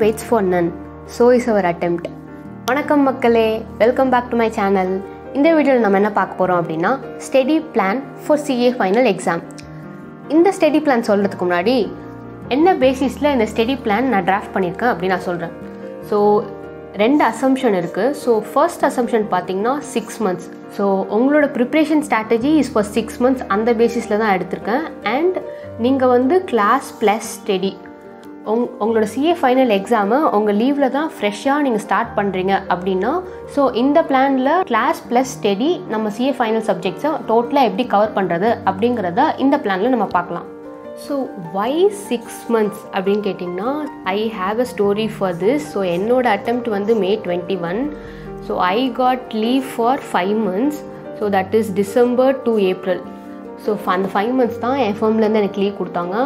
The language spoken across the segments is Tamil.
Waits for none so is our attempt வணக்கம் மக்களே welcome back to my channel இந்த வீடியோவில் நம்ம என்ன பார்க்க போகிறோம் அப்படின்னா study plan for CA final exam இந்த ஸ்டடி பிளான் சொல்கிறதுக்கு முன்னாடி என்ன பேசிஸில் இந்த ஸ்டடி பிளான் நான் டிராஃப்ட் பண்ணியிருக்கேன் அப்படின்னு நான் சொல்கிறேன் ஸோ ரெண்டு அசம்ஷன் இருக்குது ஸோ ஃபர்ஸ்ட் அசம்ஷன் பார்த்தீங்கன்னா சிக்ஸ் மந்த்ஸ் ஸோ உங்களோட preparation strategy is for six months அந்த பேசிஸில் தான் எடுத்திருக்கேன். அண்ட் நீங்கள் வந்து கிளாஸ் ப்ளஸ் ஸ்டடி உங் உங்களோட சிஏ ஃபைனல் எக்ஸாமை உங்கள் லீவில் தான் ஃப்ரெஷ்ஷாக நீங்கள் ஸ்டார்ட் பண்ணுறீங்க அப்படின்னா ஸோ இந்த பிளானில் கிளாஸ் ப்ளஸ் ஸ்டடி நம்ம சிஏ ஃபைனல் சப்ஜெக்ட்ஸை டோட்டலாக எப்படி கவர் பண்ணுறது அப்படிங்கிறத இந்த பிளானில் நம்ம பார்க்கலாம். ஸோ வை சிக்ஸ் மந்த்ஸ் அப்படின்னு கேட்டிங்கன்னா I have a story for this so என்னோட அட்டம்ப்ட் வந்து May twenty one so I got leave for five months so that is December to April so அந்த ஃபைவ் மந்த்ஸ் தான் என் ஃபேம்லேருந்து எனக்கு லீவ் கொடுத்தாங்க.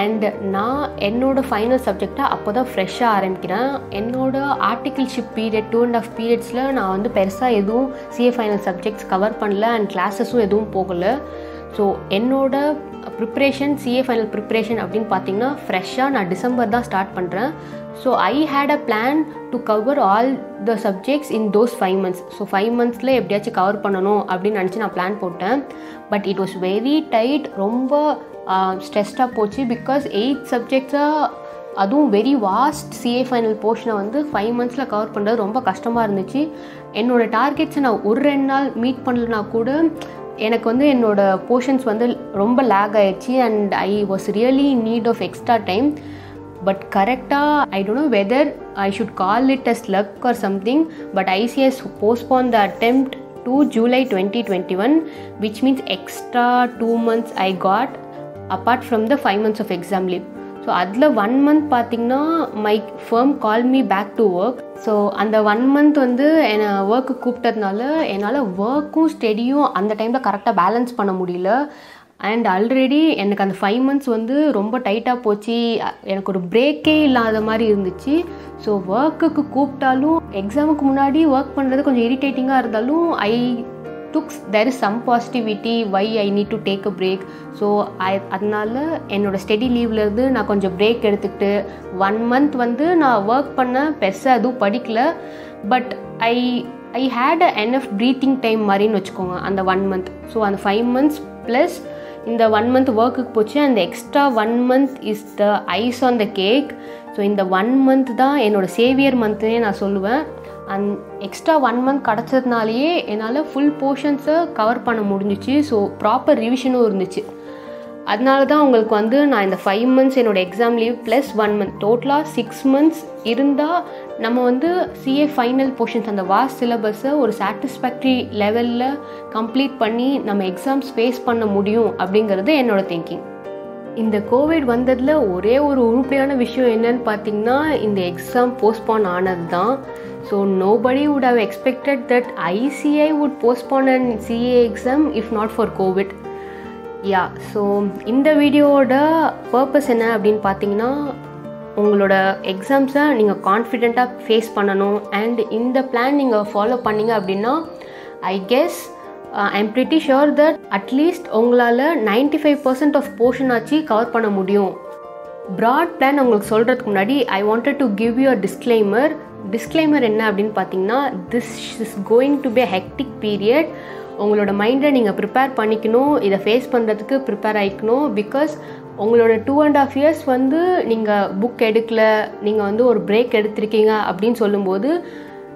அண்ட் நான் என்னோட ஃபைனல் சப்ஜெக்டாக அப்போ தான் ஃப்ரெஷ்ஷாக ஆரம்பிக்கிறேன். என்னோட articleship period two and half பீரியட்ஸில் நான் வந்து பெருசாக எதுவும் சிஏ ஃபைனல் சப்ஜெக்ட்ஸ் கவர் பண்ணல அண்ட் கிளாஸஸும் எதுவும் போகலை. ஸோ என்னோட ப்ரிப்ரேஷன் சிஏ ஃபைனல் ப்ரிப்ரேஷன் அப்படின்னு பார்த்தீங்கன்னா ஃப்ரெஷ்ஷாக நான் டிசம்பர் தான் ஸ்டார்ட் பண்ணுறேன் so I had a plan to cover all the subjects in those five months so five மந்த்ஸில் எப்படியாச்சும் கவர் பண்ணணும் அப்படின்னு நினச்சி நான் பிளான் போட்டேன். But it was very tight ரொம்ப ஸ்ட்ரெஸ்டாக போச்சு. பிகாஸ் எயிட் சப்ஜெக்ட்ஸாக அதுவும் வெரி வாஸ்ட் சிஏ ஃபைனல் போர்ஷனை வந்து ஃபைவ் மந்த்ஸில் கவர் பண்ணுறது ரொம்ப கஷ்டமாக இருந்துச்சு. என்னோடய டார்கெட்ஸை நான் ஒரு ரெண்டு நாள் மீட் பண்ணலனா கூட எனக்கு வந்து என்னோடய போர்ஷன்ஸ் வந்து ரொம்ப லேக் ஆயிடுச்சு and I was really need of extra time but கரெக்டாக I don't know whether I should call it as luck or something but ICS postpone the attempt to July twenty twenty one which means extra two months I got apart from the five months of exam leave so அதில் ஒன் மந்த் பார்த்திங்கன்னா my firm call me back to work so அந்த ஒன் மந்த் வந்து என்னை ஒர்க்கு கூப்பிட்டதுனால என்னால் ஒர்க்கும் ஸ்டெடியும் அந்த டைமில் கரெக்டாக பேலன்ஸ் பண்ண முடியல. அண்ட் ஆல்ரெடி எனக்கு அந்த ஃபைவ் மந்த்ஸ் வந்து ரொம்ப டைட்டாக போச்சு. எனக்கு ஒரு பிரேக்கே இல்லாத மாதிரி இருந்துச்சு. ஸோ ஒர்க்குக்கு கூப்பிட்டாலும் எக்ஸாமுக்கு முன்னாடி ஒர்க் பண்ணுறது கொஞ்சம் இரிட்டேட்டிங்காக இருந்தாலும் I டுக்ஸ் there is some positivity why I need to take a break so I அதனால என்னோடய ஸ்டெடி லீவ்லேருந்து நான் கொஞ்சம் பிரேக் எடுத்துக்கிட்டு ஒன் மந்த் வந்து நான் ஒர்க் பண்ண பெருசாக எதுவும் படிக்கல. But I I had a enough breathing time மாதிரின்னு வச்சுக்கோங்க அந்த ஒன் மந்த் ஸோ அந்த ஃபைவ் மந்த்ஸ் ப்ளஸ் இந்த ஒன் மந்த் ஒர்க்குக்கு போச்சு. அந்த extra one month is the ice on the cake so இந்த ஒன் மந்த் தான் என்னோடய சேவியர் மந்த்துனே நான் சொல்லுவேன். அந் எக்ஸ்ட்ரா ஒன் மந்த் கிடச்சதுனாலேயே என்னால் ஃபுல் போர்ஷன்ஸை கவர் பண்ண முடிஞ்சிச்சு. ஸோ ப்ராப்பர் ரிவிஷனும் இருந்துச்சு. அதனால தான் உங்களுக்கு வந்து நான் இந்த ஃபைவ் மந்த்ஸ் என்னோடய exam leave plus one month டோட்டலாக சிக்ஸ் மந்த்ஸ் இருந்தால் நம்ம வந்து சிஏ ஃபைனல் போர்ஷன்ஸ் அந்த வாஸ்ட் சிலபஸை ஒரு சாட்டிஸ்ஃபேக்ட்ரி லெவலில் கம்ப்ளீட் பண்ணி நம்ம எக்ஸாம்ஸ் ஃபேஸ் பண்ண முடியும் அப்படிங்கிறது என்னோடய திங்கிங் இந்த கோவிட் வந்ததில் ஒரே ஒரு உருப்படியான விஷயம் என்னன்னு பார்த்தீங்கன்னா இந்த எக்ஸாம் போஸ்ட்பான் ஆனது தான் so nobody would have expected that ICI would postpone and CA exam if not for covid yeah so இந்த வீடியோவோட பர்பஸ் என்ன அப்படின்னு பார்த்தீங்கன்னா உங்களோட எக்ஸாம்ஸை நீங்கள் கான்ஃபிடெண்ட்டாக ஃபேஸ் பண்ணணும். அண்ட் இந்த பிளான் நீங்கள் ஃபாலோ பண்ணீங்க அப்படின்னா I guess I am pretty sure that at least உங்களால் ninety five percent of portion ஆச்சு கவர் பண்ண முடியும். ப்ராட் பிளான் உங்களுக்கு சொல்கிறதுக்கு முன்னாடி I wanted to give you a disclaimer disclaimer என்ன அப்படின்னு பார்த்தீங்கன்னா this is going to be a hectic period உங்களோட மைண்டை நீங்கள் ப்ரிப்பேர் பண்ணிக்கணும் இதை ஃபேஸ் பண்ணுறதுக்கு ப்ரிப்பேர் ஆகிக்கணும் பிகாஸ் உங்களோட டூ அண்ட் ஆஃப் இயர்ஸ் வந்து நீங்கள் புக் எடுக்கல நீங்கள் வந்து ஒரு பிரேக் எடுத்திருக்கீங்க அப்படின்னு சொல்லும்போது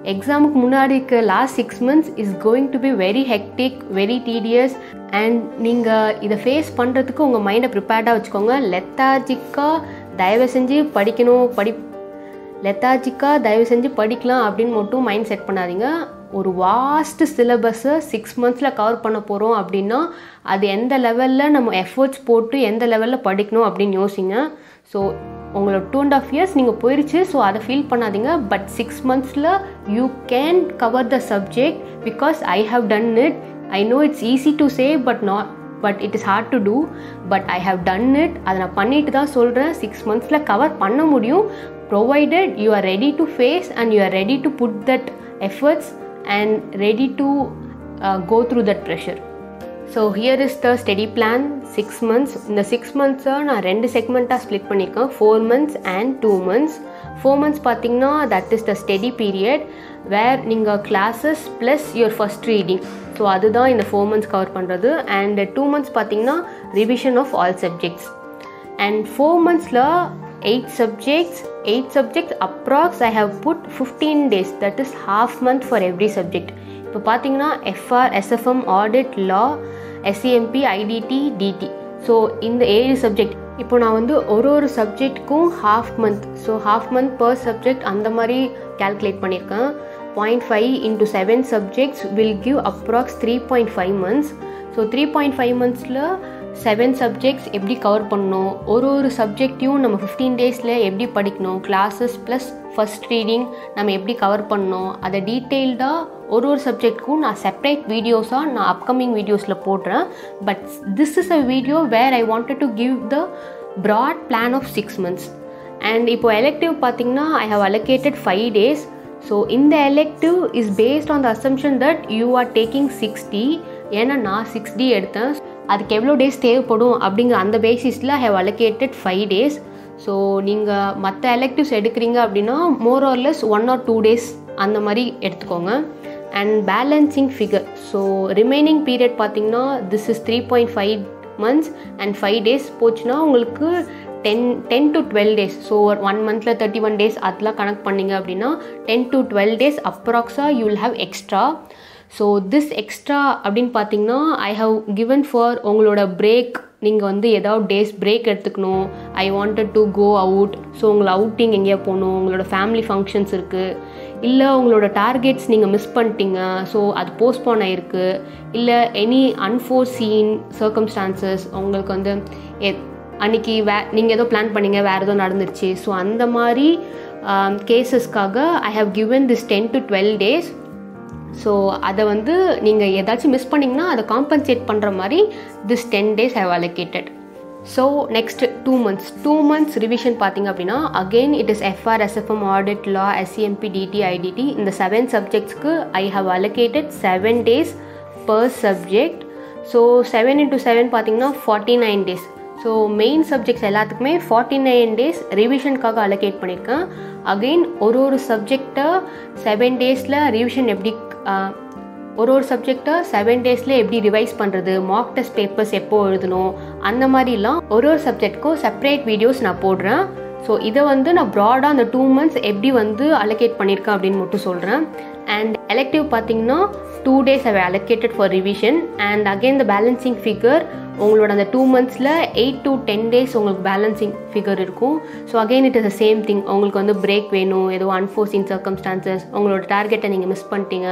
எக்ஸாமுக்கு முன்னாடி இருக்க last six months is going to be very hectic very tedious and நீங்கள் இதை ஃபேஸ் பண்ணுறதுக்கு உங்கள் மைண்டை ப்ரிப்பேர்டாக வச்சுக்கோங்க. லெத்தாஜிக்காக தயவு செஞ்சு படிக்கணும் படி லெத்தாஜிக்காக தயவு செஞ்சு படிக்கலாம் அப்படின்னு மட்டும் மைண்ட் செட் பண்ணாதீங்க. ஒரு வாஸ்ட் சிலபஸை சிக்ஸ் மந்த்ஸில் கவர் பண்ண போகிறோம் அப்படின்னா அது எந்த லெவலில் நம்ம எஃபர்ட்ஸ் போட்டு எந்த லெவலில் படிக்கணும் அப்படின்னு யோசிங்க. ஸோ உங்களோட டூ அண்ட் ஆஃப் இயர்ஸ் நீங்கள் போயிடுச்சு ஸோ அதை ஃபீல் பண்ணாதீங்க. But six மந்த்ஸில் you can cover the subject because I have done it I know it's easy to say but not but it is hard to do but I have done it அதை நான் பண்ணிட்டு தான் சொல்கிறேன் சிக்ஸ் மந்த்ஸில் கவர் பண்ண முடியும். Provided you are ready to face and you are ready to put that efforts and ready to go through that pressure so here is the study plan six months இந்த சிக்ஸ் மந்த்ஸை நான் ரெண்டு செக்மெண்ட்டாக ஸ்ப்ளிட் பண்ணியிருக்கேன் four months and two months four months பார்த்தீங்கன்னா that is the study period where நீங்கள் classes plus your first reading so அதுதான் இந்த ஃபோர் மந்த்ஸ் கவர் பண்ணுறது அண்ட் டூ மந்த்ஸ் பார்த்தீங்கன்னா revision of all subjects and four மந்த்ஸில் eight subjects eight subjects approx I have put fifteen days that is half month for every subject இப்போ பார்த்தீங்கன்னா FR SFM audit law SCMP IDT DT so இந்த ஏழு சப்ஜெக்ட் இப்போ நான் வந்து ஒரு ஒரு சப்ஜெக்ட்டுக்கும் half month so half month per subject அந்த மாதிரி கேல்குலேட் பண்ணியிருக்கேன் point five into seven subjects will give approx three point five months so three point five மந்த்ஸில் seven subjects எப்படி கவர் பண்ணணும்? ஒரு ஒரு சப்ஜெக்டையும் நம்ம ஃபிஃப்டீன் டேஸில் எப்படி படிக்கணும்? கிளாஸஸ் ப்ளஸ் ஃபஸ்ட் ரீடிங் நம்ம எப்படி கவர் பண்ணணும்? அதை டீட்டெயில்டாக ஒரு ஒரு சப்ஜெக்ட்க்கும் நான் செப்பரேட் வீடியோஸாக நான் அப்கமிங் வீடியோஸில் போடுறேன். But this is a video where I wanted to give the broad plan of six months and இப்போ எலெக்டிவ் பார்த்தீங்கன்னா I have allocated five days so இந்த elective is based on the assumption that you are taking sixty ஏன்னா நான் சிக்ஸ் டி எடுத்தேன். அதுக்கு எவ்வளோ டேஸ் தேவைப்படும் அப்படிங்கிற அந்த பேசிஸில் I have allocated five days so நீங்கள் மற்ற எலெக்டிவ்ஸ் எடுக்கிறீங்க அப்படின்னா more or less one or two days அந்த மாதிரி எடுத்துக்கோங்க. And balancing figure so remaining period பார்த்தீங்கன்னா this is three point five months and five days போச்சுன்னா உங்களுக்கு ten ten to twelve days so one மந்தில் தேர்ட்டி ஒன் டேஸ் அதெல்லாம் கனெக்ட் பண்ணிங்க அப்படின்னா ten to twelve days அப்ராக்ஸாக you will have extra so this extra அப்படின்னு பார்த்தீங்கன்னா ஐ ஹவ் கிவன் ஃபார் உங்களோட பிரேக் நீங்கள் வந்து ஏதாவது டேஸ் பிரேக் எடுத்துக்கணும். I wanted to go out so உங்களை அவுட்டிங் எங்கேயா போகணும். உங்களோட ஃபேமிலி ஃபங்க்ஷன்ஸ் இருக்குது இல்லை உங்களோட டார்கெட்ஸ் நீங்கள் மிஸ் பண்ணிட்டீங்க ஸோ அது போஸ்ட்போன் ஆகிருக்கு இல்லை எனி அன்ஃபோர்சீன் சர்க்கம்ஸ்டான்சஸ் உங்களுக்கு வந்து எத் அன்றைக்கி வே நீங்கள் ஏதோ பிளான் பண்ணீங்க வேறு ஏதோ நடந்துருச்சு. ஸோ அந்த மாதிரி கேசஸ்க்காக I have given this ten to twelve days so அதை வந்து நீங்கள் ஏதாச்சும் மிஸ் பண்ணிங்கன்னா அதை காம்பன்சேட் பண்ணுற மாதிரி this ten days have allocated so next two months two months revision பார்த்தீங்க அப்படின்னா again it is FR SFM audit law SCMP DT IDT இந்த seven சப்ஜெக்ட்ஸ்க்கு I have allocated seven days per subject so seven into seven பார்த்தீங்கன்னா forty nine days so main subjects எல்லாத்துக்குமே ஃபார்ட்டி நைன் டேஸ் ரிவிஷனுக்காக அலோகேட் பண்ணியிருக்கேன். அகெயின் ஒரு ஒரு சப்ஜெக்டை செவன் டேஸில் ரிவிஷன் எப்படி ஒரு ஒரு சப்ஜெக்டாக செவன் டேஸில் எப்படி ரிவைஸ் பண்ணுறது மார்க் டெஸ்ட் பேப்பர்ஸ் எப்போ எழுதணும் அந்த மாதிரிலாம் ஒரு ஒரு சப்ஜெக்ட்க்கும் செப்பரேட் வீடியோஸ் நான் போடுறேன். ஸோ இதை வந்து நான் ப்ராடாக அந்த டூ மந்த்ஸ் எப்படி வந்து அலோகேட் பண்ணியிருக்கேன் அப்படின்னு மட்டும் சொல்கிறேன் அண்ட் எலெக்டிவ் பார்த்தீங்கன்னா டூ டேஸ் அவை allocated for revision and again the balancing figure உங்களோட அந்த டூ மந்த்ஸில் எயிட் டு டென் டேஸ் உங்களுக்கு பேலன்சிங் ஃபிகர் இருக்கும். So again it is the same thing உங்களுக்கு வந்து பிரேக் வேணும் ஏதோ அன்ஃபோர்சிங் சர்க்கம்ஸ்டான்சஸ் உங்களோட டார்கெட்டை நீங்கள் மிஸ் பண்ணிட்டீங்க.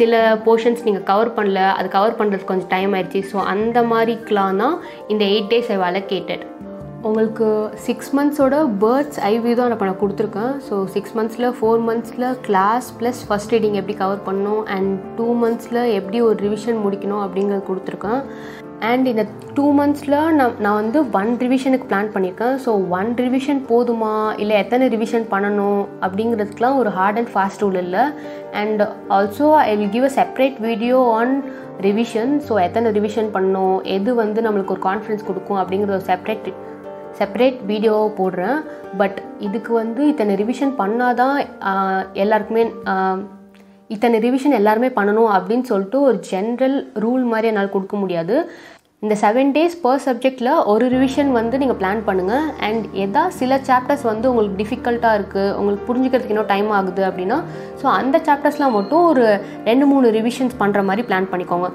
சில போர்ஷன்ஸ் நீங்கள் கவர் பண்ணல அது கவர் பண்ணுறதுக்கு கொஞ்சம் டைம் ஆயிடுச்சு. ஸோ அந்த மாதிரிக்கெலாம் தான் இந்த எயிட் டேஸ் ஐ அலோகேட்டட் உங்களுக்கு சிக்ஸ் மந்த்ஸோட பேர்ட்ஸ் ஐவியூ தான் நான் நான் கொடுத்துருக்கேன். ஸோ சிக்ஸ் மந்த்ஸில் ஃபோர் மந்த்ஸில் கிளாஸ் ப்ளஸ் ஃபஸ்ட் ரீடிங் எப்படி கவர் பண்ணணும் அண்ட் டூ மந்த்ஸில் எப்படி ஒரு ரிவிஷன் முடிக்கணும் அப்படிங்கிறது கொடுத்துருக்கேன். அண்ட் இந்த டூ மந்த்ஸில் நான் நான் வந்து ஒன் ரிவிஷனுக்கு பிளான் பண்ணியிருக்கேன். ஸோ ஒன் ரிவிஷன் போதுமா? இல்லை எத்தனை ரிவிஷன் பண்ணணும்? அப்படிங்கிறதுக்கெலாம் ஒரு ஹார்ட் அண்ட் ஃபாஸ்ட் ரூல் இல்லை. And also I will give a separate video on revision so எத்தனை ரிவிஷன் பண்ணணும்? எது வந்து நம்மளுக்கு ஒரு கான்ஃபிடன்ஸ் கொடுக்கும் அப்படிங்கிற ஒரு செப்பரேட் செப்பரேட் வீடியோவை போடுறேன். பட் இதுக்கு வந்து இத்தனை ரிவிஷன் பண்ணால் தான் எல்லாருக்குமே இத்தனை ரிவிஷன் எல்லாருமே பண்ணணும் அப்படின்னு சொல்லிட்டு ஒரு ஜென்ரல் ரூல் மாதிரி என்னால் கொடுக்க முடியாது. இந்த செவன் டேஸ் பர் சப்ஜெக்டில் ஒரு ரிவிஷன் வந்து நீங்கள் பிளான் பண்ணுங்கள் அண்ட் எதா சில சாப்டர்ஸ் வந்து உங்களுக்கு டிஃபிகல்ட்டாக இருக்குது உங்களுக்கு புரிஞ்சுக்கிறதுக்கு இன்னும் டைம் ஆகுது அப்படின்னா ஸோ அந்த சாப்டர்ஸ்லாம் மட்டும் ஒரு ரெண்டு மூணு ரிவிஷன்ஸ் பண்ணுற மாதிரி பிளான் பண்ணிக்கோங்க.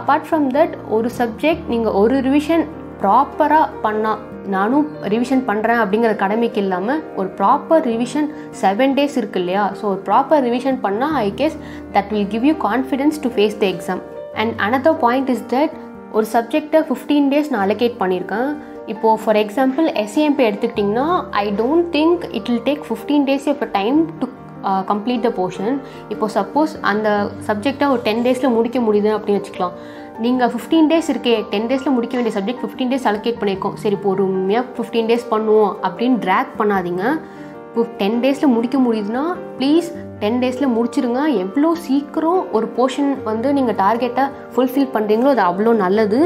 அப்பார்ட் ஃப்ரம் தட் ஒரு சப்ஜெக்ட் நீங்கள் ஒரு ரிவிஷன் ப்ராப்பராக பண்ணால் நானும் ரிவிஷன் பண்ணுறேன் அப்படிங்கிற கடமைக்கு இல்லாமல் ஒரு ப்ராப்பர் ரிவிஷன் செவன் டேஸ் இருக்கு இல்லையா? ஸோ ஒரு ப்ராப்பர் ரிவிஷன் பண்ணால் I guess that will give you confidence to face the exam and another point is that ஒரு சப்ஜெக்டை ஃபிஃப்டீன் டேஸ் நான் அலோகேட் பண்ணியிருக்கேன். இப்போது ஃபார் எக்ஸாம்பிள் எஸ்சிஎம்பி எடுத்துக்கிட்டிங்கன்னா I don't think it will take fifteen days இப்போ time to complete the portion இப்போது சப்போஸ் அந்த சப்ஜெக்டை ஒரு டென் டேஸில் முடிக்க முடியுது அப்படின்னு வச்சுக்கலாம். நீங்கள் ஃபிஃப்டீன் டேஸ் இருக்கே டென் டேஸில் முடிக்க வேண்டிய சப்ஜெக்ட் ஃபிஃப்டீன் டேஸ் அலோகேட் பண்ணியிருக்கோம் சரி பொறுமையாக ஃபிஃப்டீன் டேஸ் பண்ணுவோம் அப்படின்னு ட்ராக் பண்ணாதீங்க. இப்போ டென் டேஸில் முடிக்க முடியுதுன்னா ப்ளீஸ் டென் டேஸில் முடிச்சிருங்க. எவ்வளோ சீக்கிரம் ஒரு போர்ஷன் வந்து நீங்கள் டார்கெட்டை ஃபுல்ஃபில் பண்ணுறீங்களோ அது அவ்வளோ நல்லது.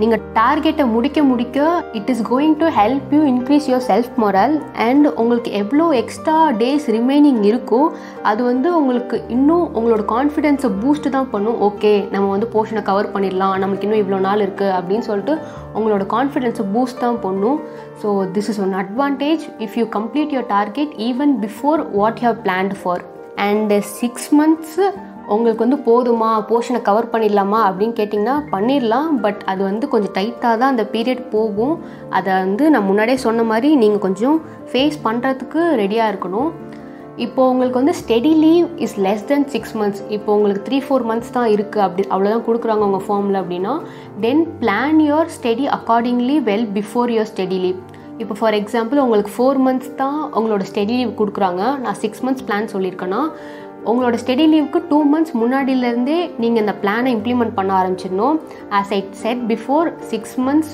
நீங்கள் டார்கெட்டை முடிக்க முடிக்க it is going to help you increase your self morale and உங்களுக்கு எவ்வளோ எக்ஸ்ட்ரா டேஸ் ரிமைனிங் இருக்கோ அது வந்து உங்களுக்கு இன்னும் உங்களோட கான்ஃபிடென்ஸை பூஸ்ட் தான் பண்ணும். ஓகே நம்ம வந்து போர்ஷனை கவர் பண்ணிடலாம். நம்மளுக்கு இன்னும் இவ்வளோ நாள் இருக்குது அப்படின்னு சொல்லிட்டு உங்களோட கான்ஃபிடென்ஸை பூஸ்ட் தான் பண்ணும். So this is one advantage if you complete your target even before what you have planned for and six months உங்களுக்கு வந்து போதுமா? போர்ஷனை கவர் பண்ணிடலாமா? அப்படின்னு கேட்டிங்கன்னா பண்ணிடலாம். பட் அது வந்து கொஞ்சம் டைட்டாக தான் அந்த பீரியட் போகும். அதை வந்து நான் முன்னாடியே சொன்ன மாதிரி நீங்கள் கொஞ்சம் ஃபேஸ் பண்ணுறதுக்கு ரெடியாக இருக்கணும். இப்போ உங்களுக்கு வந்து study leave is less than six months இப்போ உங்களுக்கு த்ரீ ஃபோர் மந்த்ஸ் தான் இருக்குது அப்படி அவ்வளோதான் கொடுக்குறாங்க உங்கள் ஃபார்மில் அப்படின்னா then plan your study accordingly well before your study leave இப்போ ஃபார் எக்ஸாம்பிள் உங்களுக்கு ஃபோர் மந்த்ஸ் தான் உங்களோட ஸ்டெடி லீவ் கொடுக்குறாங்க. நான் சிக்ஸ் மந்த்ஸ் பிளான் சொல்லியிருக்கேன்னா உங்களோட ஸ்டெடி லீவுக்கு டூ மந்த்ஸ் முன்னாடியிலேருந்தே நீங்கள் இந்த பிளானை இம்ப்ளிமெண்ட் பண்ண ஆரம்பிச்சிடணும். As I said before six months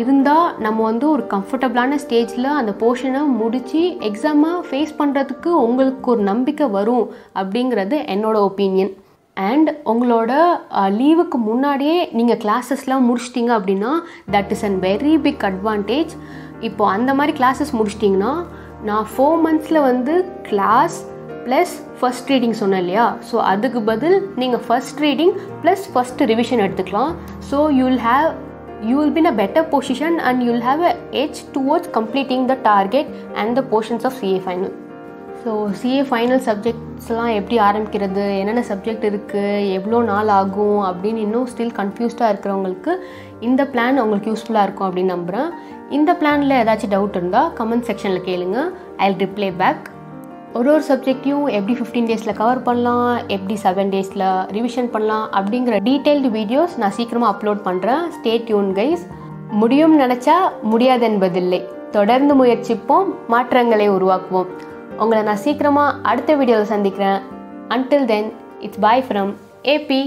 இருந்தால் நம்ம வந்து ஒரு கம்ஃபர்டபுளான ஸ்டேஜில் அந்த போர்ஷனை முடித்து எக்ஸாமை ஃபேஸ் பண்ணுறதுக்கு உங்களுக்கு ஒரு நம்பிக்கை வரும் அப்படிங்கிறது என்னோடய ஒப்பீனியன் அண்ட் உங்களோட லீவுக்கு முன்னாடியே நீங்கள் கிளாஸஸ்லாம் முடிச்சிட்டிங்க அப்படின்னா that is an very big advantage இப்போ அந்த மாதிரி கிளாஸஸ் முடிச்சிட்டிங்கன்னா நான் ஃபோர் மந்த்ஸில் வந்து கிளாஸ் ப்ளஸ் ஃபஸ்ட் ரீடிங் சொன்னேன் இல்லையா ஸோ அதுக்கு பதில் நீங்கள் first reading plus first revision எடுத்துக்கலாம் so you will have you will be in a better position and you will have a edge towards completing the target and the portions of CA final. ஸோ சிஏ ஃபைனல் சப்ஜெக்ட்ஸ்லாம் எப்படி ஆரம்பிக்கிறது? என்னென்ன சப்ஜெக்ட் இருக்குது எவ்வளோ நாள் ஆகும்? அப்படின்னு இன்னும் ஸ்டில் கன்ஃபியூஸ்டாக இருக்கிறவங்களுக்கு இந்த பிளான் உங்களுக்கு யூஸ்ஃபுல்லாக இருக்கும் அப்படின்னு நம்புகிறேன் இந்த பிளானில் ஏதாச்சும் டவுட் இருந்தால் கமெண்ட் செக்ஷனில் கேளுங்க. ஐ ரிப்ளை பேக் ஒரு ஒரு சப்ஜெக்டையும் எப்படி ஃபிஃப்டீன் டேஸில் கவர் பண்ணலாம்? எப்படி செவன் டேஸில் ரிவிஷன் பண்ணலாம்? அப்படிங்கிற டீட்டெயில்டு வீடியோஸ் நான் சீக்கிரமாக அப்லோட் பண்ணுறேன் ஸ்டே டியூன் கைஸ் முடியும் நினச்சா முடியாது என்பதில்லை தொடர்ந்து முயற்சிப்போம். மாற்றங்களை உருவாக்குவோம். உங்களை நான் சீக்கிரமாக அடுத்த வீடியோவில் சந்திக்கிறேன். Until then it's bye from AB